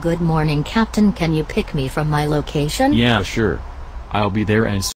Good morning Captain can you pick me from my location? Yeah sure. I'll be there as